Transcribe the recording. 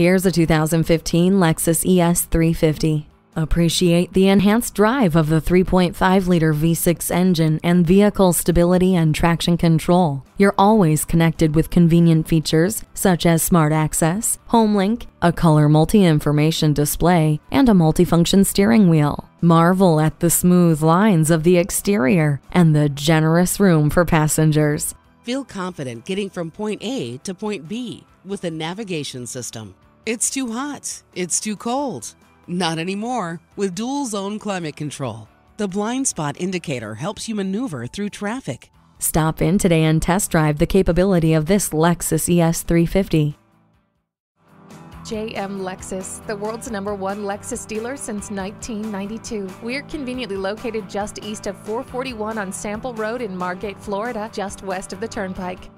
Here's a 2015 Lexus ES 350. Appreciate the enhanced drive of the 3.5 liter V6 engine and vehicle stability and traction control. You're always connected with convenient features such as Smart Access, HomeLink, a color multi information display, and a multifunction steering wheel. Marvel at the smooth lines of the exterior and the generous room for passengers. Feel confident getting from point A to point B with the navigation system. It's too hot, it's too cold. Not anymore with dual zone climate control. The blind spot indicator helps you maneuver through traffic. Stop in today and test drive the capability of this Lexus ES 350. JM Lexus, the world's number one Lexus dealer since 1992. We're conveniently located just east of 441 on Sample Road in Margate, Florida, just west of the Turnpike.